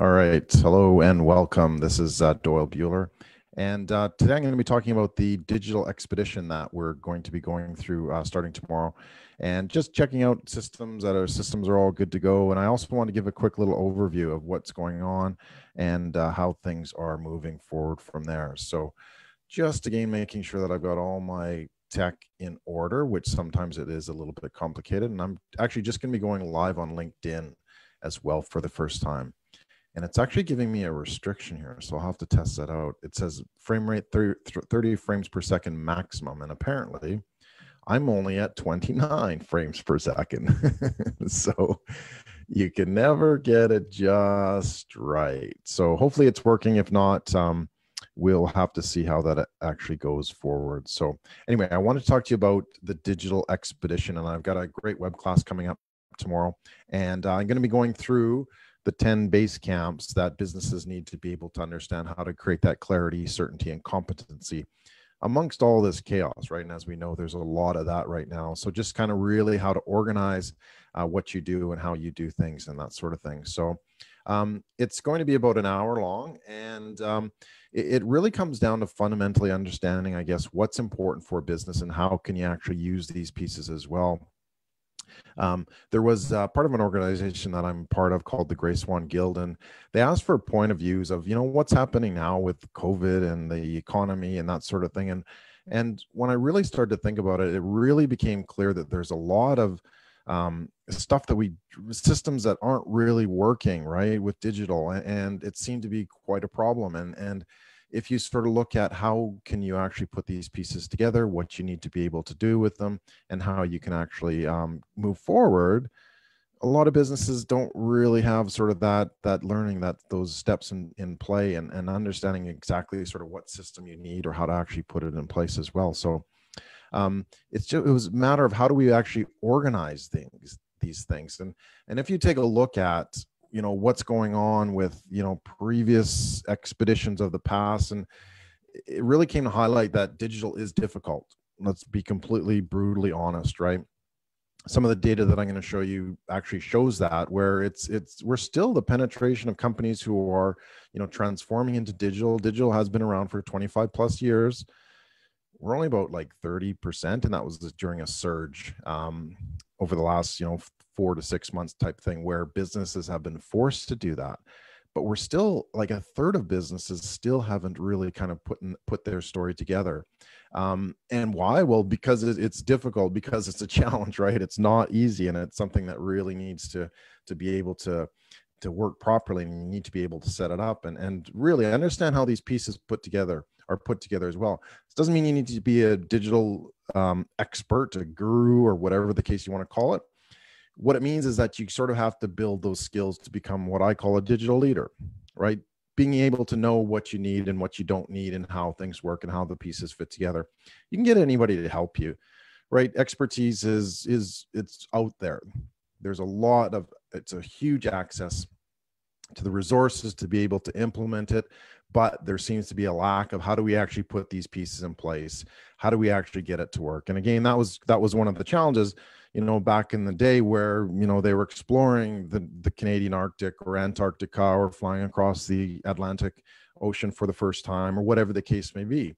All right. Hello and welcome. This is uh, Doyle Buehler. And uh, today I'm going to be talking about the digital expedition that we're going to be going through uh, starting tomorrow and just checking out systems that our systems are all good to go. And I also want to give a quick little overview of what's going on and uh, how things are moving forward from there. So just again, making sure that I've got all my tech in order, which sometimes it is a little bit complicated. And I'm actually just going to be going live on LinkedIn as well for the first time and it's actually giving me a restriction here so i'll have to test that out. It says frame rate 30, 30, frames per second maximum and apparently i'm only at 29 frames per second. So you can never get it just right. So hopefully it's working. If not um, we'll have to see how that actually goes forward. So anyway i want to talk to you about the digital expedition and i've got a great web class coming up tomorrow and uh, i'm going to be going through the 10 base camps that businesses need to be able to understand how to create that clarity, certainty, and competency amongst all this chaos, right? And as we know, there's a lot of that right now. So just kind of really how to organize uh, what you do and how you do things and that sort of thing. So um, it's going to be about an hour long, and um, it, it, really comes down to fundamentally understanding, I guess, what's important for business and how can you actually use these pieces as well um, there was uh, part of an organization that I'm part of called the Grey Swan Guild, and they asked for point of views of you know what's happening now with COVID and the economy and that sort of thing. And and when I really started to think about it, it really became clear that there's a lot of um, stuff that we systems that aren't really working right with digital, and it seemed to be quite a problem. And and if you sort of look at how can you actually put these pieces together what you need to be able to do with them and how you can actually um, move forward a lot of businesses don't really have sort of that that learning that those steps in in play and, and understanding exactly sort of what system you need or how to actually put it in place as well. So um, it's just it was a matter of how do we actually organize things these things. And and if you take a look at you know what's going on with you know previous expeditions of the past. And it really came to highlight that digital is difficult. Let's be completely brutally honest right? Some of the data that i'm going to show you actually shows that where it's it's we're still the penetration of companies who are you know transforming into digital. Digital has been around for 25 plus years. We're only about like 30% and that was during a surge um, over the last you know four to six months type thing where businesses have been forced to do that but we're still like a third of businesses still haven't really kind of put in, put their story together. Um, and why? Well because it's difficult because it's a challenge right? It's not easy and it's something that really needs to to be able to to work properly and you need to be able to set it up. And and really understand how these pieces put together are put together as well. This doesn't mean you need to be a digital um, expert a guru or whatever the case you want to call it what it means is that you sort of have to build those skills to become what I call a digital leader, right? Being able to know what you need and what you don't need and how things work and how the pieces fit together. You can get anybody to help you, right? Expertise is is it's out there. There's a lot of it's a huge access to the resources to be able to implement it but there seems to be a lack of how do we actually put these pieces in place how do we actually get it to work and again that was that was one of the challenges you know back in the day where you know they were exploring the the canadian arctic or antarctica or flying across the atlantic ocean for the first time or whatever the case may be.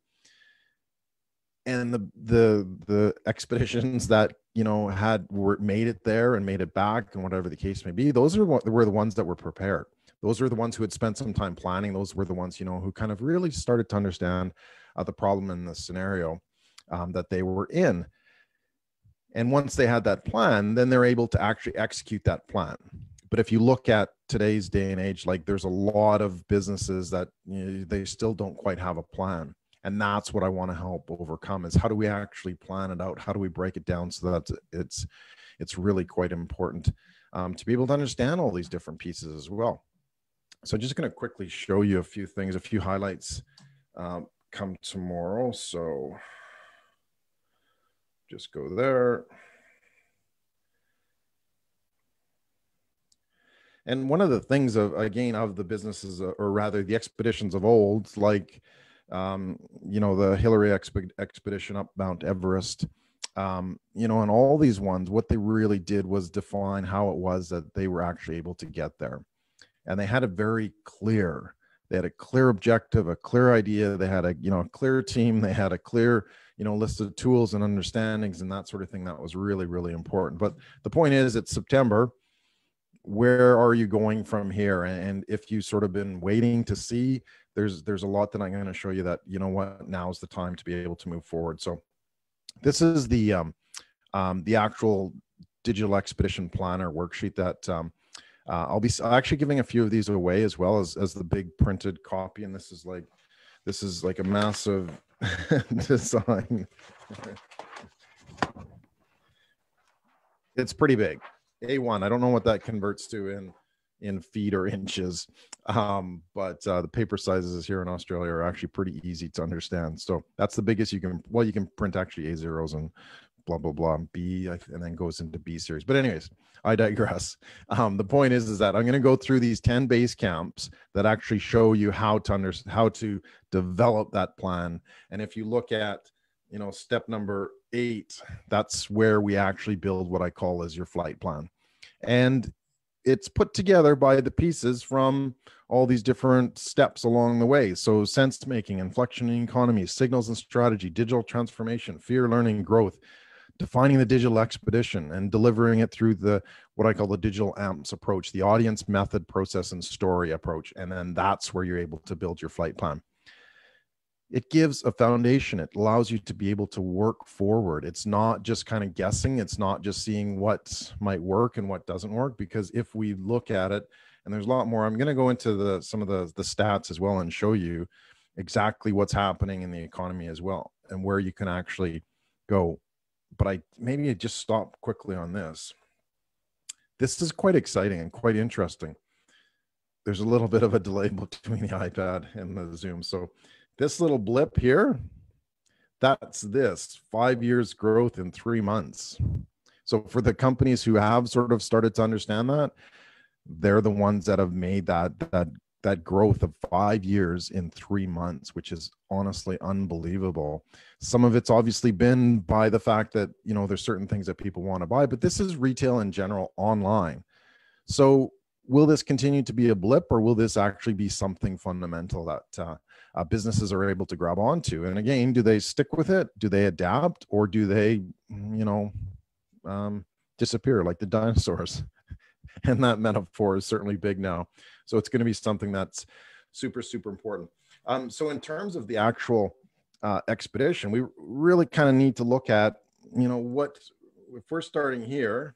And the the the expeditions that you know had were made it there and made it back and whatever the case may be those are what were the ones that were prepared. Those were the ones who had spent some time planning. Those were the ones you know who kind of really started to understand uh, the problem in the scenario um, that they were in and once they had that plan then they're able to actually execute that plan. But if you look at today's day and age like there's a lot of businesses that you know, they still don't quite have a plan. And that's what i want to help overcome is how do we actually plan it out? How do we break it down so that it's it's really quite important um, to be able to understand all these different pieces as well? So I'm just going to quickly show you a few things, a few highlights um, come tomorrow. So just go there. And one of the things of again of the businesses, uh, or rather the expeditions of old, like um, you know the Hillary exp- expedition up Mount Everest, um, you know, and all these ones, what they really did was define how it was that they were actually able to get there and they had a very clear. They had a clear objective, a clear idea. They had a you know a clear team. They had a clear you know list of tools and understandings and that sort of thing. That was really really important. But the point is, it's September. Where are you going from here? And if you sort of been waiting to see, there's there's a lot that I'm going to show you that you know what now is the time to be able to move forward. So this is the um, um, the actual digital expedition planner worksheet that um, uh, I'll be actually giving a few of these away as well as as the big printed copy. And this is like this is like a massive design. it's pretty big. A1. I don't know what that converts to in in feet or inches. Um, but uh, the paper sizes here in Australia are actually pretty easy to understand. So that's the biggest you can, well, you can print actually A zeros and blah, blah, blah, B, and then goes into B series. But anyways, I digress. Um, the point is, is that I'm going to go through these 10 base camps that actually show you how to under, how to develop that plan. And if you look at, you know, step number eight, that's where we actually build what I call as your flight plan. And it's put together by the pieces from all these different steps along the way. So sense making, inflection in economy, signals and strategy, digital transformation, fear, learning, growth, defining the digital expedition and delivering it through the what I call the digital amps approach, the audience method, process, and story approach. And then that's where you're able to build your flight plan. It gives a foundation. It allows you to be able to work forward. It's not just kind of guessing. It's not just seeing what might work and what doesn't work because if we look at it and there's a lot more i'm going to go into the some of the the stats as well and show you exactly what's happening in the economy as well and where you can actually go but i maybe I just stop quickly on this. This is quite exciting and quite interesting. There's a little bit of a delay between the ipad and the zoom. So this little blip here, that's this five years growth in three months. So for the companies who have sort of started to understand that, they're the ones that have made that that that growth of five years in three months, which is honestly unbelievable. Some of it's obviously been by the fact that you know there's certain things that people want to buy, but this is retail in general online. So will this continue to be a blip, or will this actually be something fundamental that uh, uh, businesses are able to grab onto. And again, do they stick with it? Do they adapt, or do they, you know, um, disappear like the dinosaurs? and that metaphor is certainly big now. So it's going to be something that's super, super important. Um, so in terms of the actual uh, expedition, we really kind of need to look at, you know, what if we're starting here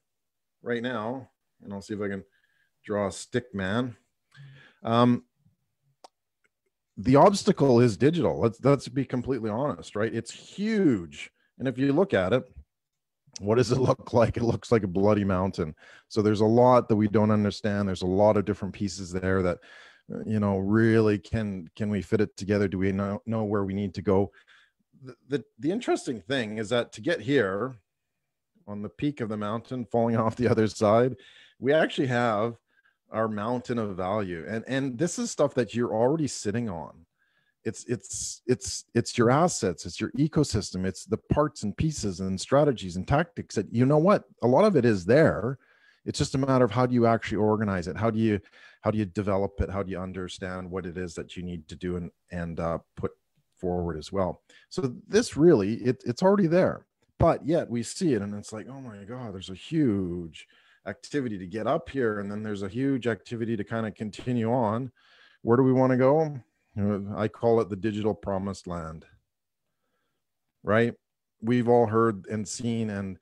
right now, and I'll see if I can draw a stick man. Um, the obstacle is digital. Let's let's be completely honest, right? It's huge. And if you look at it, what does it look like? It looks like a bloody mountain. So there's a lot that we don't understand. There's a lot of different pieces there that uh, you know really can can we fit it together? Do we know know where we need to go? The, the, the interesting thing is that to get here on the peak of the mountain, falling off the other side, we actually have our mountain of value and and this is stuff that you're already sitting on it's it's it's it's your assets it's your ecosystem it's the parts and pieces and strategies and tactics that you know what a lot of it is there. It's just a matter of how do you actually organize it? How do you how do you develop it? How do you understand what it is that you need to do and and uh, put forward as well? So this really it, it's already there but yet we see it and it's like oh my god there's a huge activity to get up here and then there's a huge activity to kind of continue on. Where do we want to go i call it the digital promised land right? We've all heard and seen and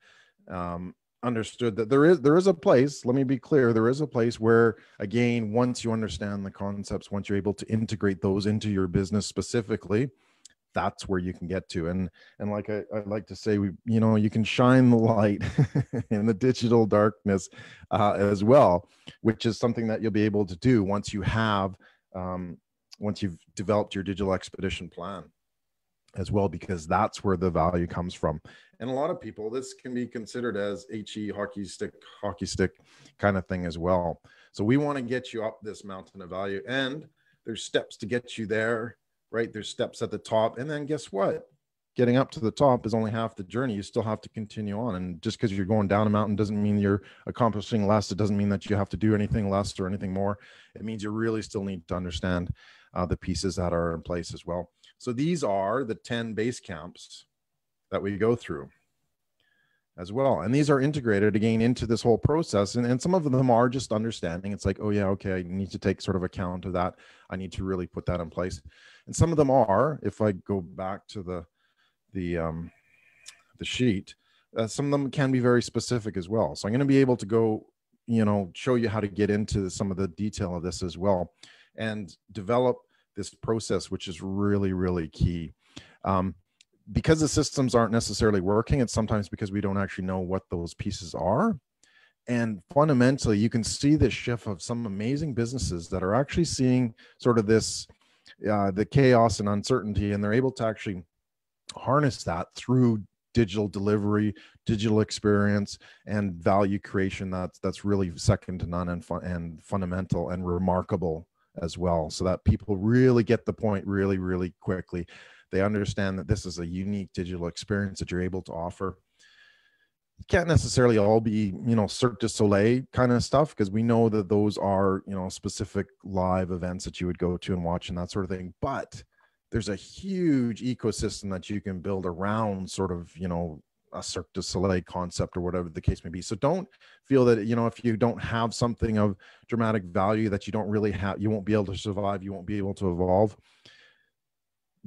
um, understood that there is there is a place let me be clear there is a place where again once you understand the concepts once you're able to integrate those into your business specifically that's where you can get to. And and like I, I like to say we you know you can shine the light in the digital darkness uh, as well which is something that you'll be able to do once you have um, once you've developed your digital expedition plan as well because that's where the value comes from and a lot of people this can be considered as he hockey stick hockey stick kind of thing as well so we want to get you up this mountain of value and there's steps to get you there right? There's steps at the top. And then guess what? getting up to the top is only half the journey. You still have to continue on. And just because you're going down a mountain doesn't mean you're accomplishing less. It doesn't mean that you have to do anything less or anything more. It means you really still need to understand uh, the pieces that are in place as well. So these are the 10 base camps that we go through as well. And these are integrated again into this whole process. And, and some of them are just understanding. It's like, oh, yeah, okay, I need to take sort of account of that. I need to really put that in place. And some of them are, if I go back to the the um, the sheet, uh, some of them can be very specific as well. So I'm going to be able to go, you know, show you how to get into some of the detail of this as well, and develop this process, which is really really key. Um, because the systems aren't necessarily working, it's sometimes because we don't actually know what those pieces are. And fundamentally, you can see the shift of some amazing businesses that are actually seeing sort of this, uh, the chaos and uncertainty, and they're able to actually harness that through digital delivery, digital experience, and value creation. That's that's really second to none and fun, and fundamental and remarkable as well. So that people really get the point really, really quickly. They understand that this is a unique digital experience that you're able to offer. It can't necessarily all be, you know, Cirque du Soleil kind of stuff because we know that those are, you know, specific live events that you would go to and watch and that sort of thing. But there's a huge ecosystem that you can build around sort of, you know, a Cirque du Soleil concept or whatever the case may be. So don't feel that you know if you don't have something of dramatic value that you don't really have, you won't be able to survive. You won't be able to evolve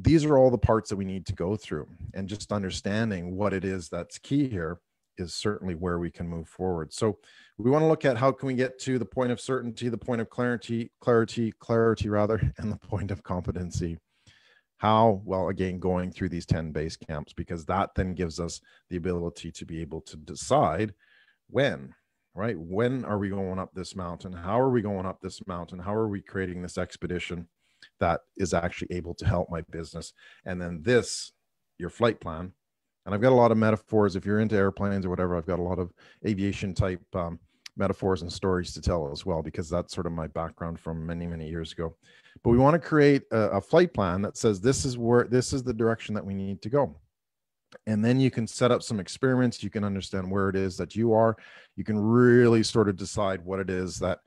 these are all the parts that we need to go through and just understanding what it is that's key here is certainly where we can move forward so we want to look at how can we get to the point of certainty the point of clarity clarity clarity rather and the point of competency how well again going through these 10 base camps because that then gives us the ability to be able to decide when right when are we going up this mountain how are we going up this mountain how are we creating this expedition that is actually able to help my business. And then this, your flight plan. And I've got a lot of metaphors. If you're into airplanes or whatever, I've got a lot of aviation type um, metaphors and stories to tell as well, because that's sort of my background from many, many years ago. But we want to create a, a flight plan that says this is where this is the direction that we need to go and then you can set up some experiments you can understand where it is that you are you can really sort of decide what it is that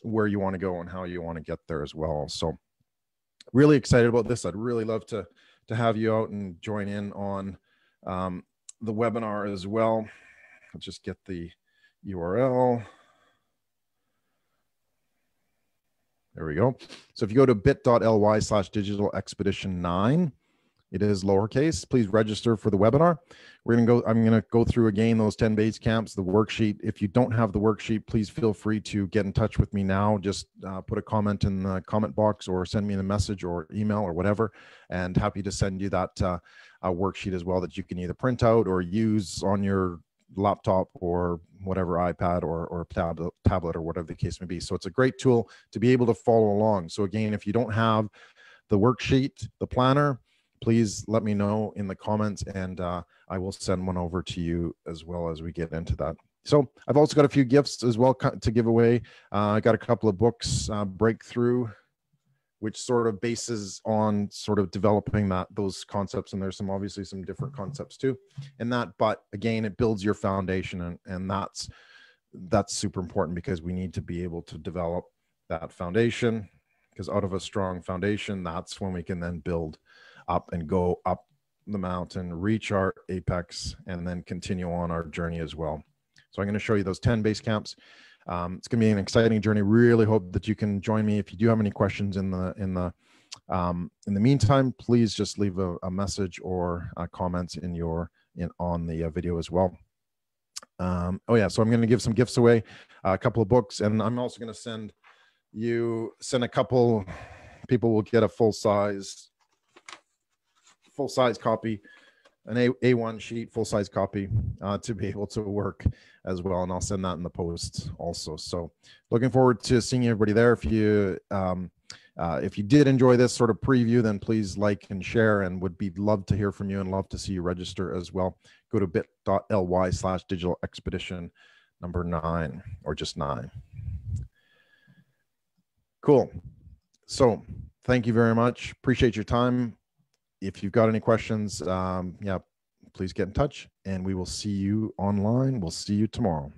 where you want to go and how you want to get there as well so really excited about this. I'd really love to to have you out and join in on um, the webinar as well. I'll just get the URL. There we go. So if you go to bit.ly slash digital expedition nine, it is lowercase. Please register for the webinar. We're going to go, I'm going to go through again those 10 base camps, the worksheet. If you don't have the worksheet, please feel free to get in touch with me now. Just uh, put a comment in the comment box or send me a message or email or whatever. And happy to send you that uh, worksheet as well that you can either print out or use on your laptop or whatever iPad or, or tablet, tablet or whatever the case may be. So it's a great tool to be able to follow along. So again, if you don't have the worksheet, the planner, please let me know in the comments and uh, I will send one over to you as well as we get into that. So I've also got a few gifts as well to give away. Uh, I got a couple of books, uh, Breakthrough, which sort of bases on sort of developing that those concepts. And there's some obviously some different mm-hmm. concepts too in that. But again, it builds your foundation and, and that's that's super important because we need to be able to develop that foundation because out of a strong foundation, that's when we can then build up and go up the mountain, reach our apex, and then continue on our journey as well. So I'm going to show you those 10 base camps. Um, it's going to be an exciting journey. Really hope that you can join me. If you do have any questions in the in the um, in the meantime, please just leave a, a message or uh, comments in your in on the uh, video as well. Um, oh yeah, so I'm going to give some gifts away, uh, a couple of books, and I'm also going to send you send a couple. People will get a full size full size copy, an A, A1 sheet, full size copy uh, to be able to work as well. And I'll send that in the post also. So looking forward to seeing everybody there. If you, um, uh, if you did enjoy this sort of preview, then please like and share and would be love to hear from you and love to see you register as well. Go to bit.ly slash digital expedition number nine or just nine. Cool. So thank you very much. Appreciate your time if you've got any questions, um, yeah, please get in touch and we will see you online. We'll see you tomorrow.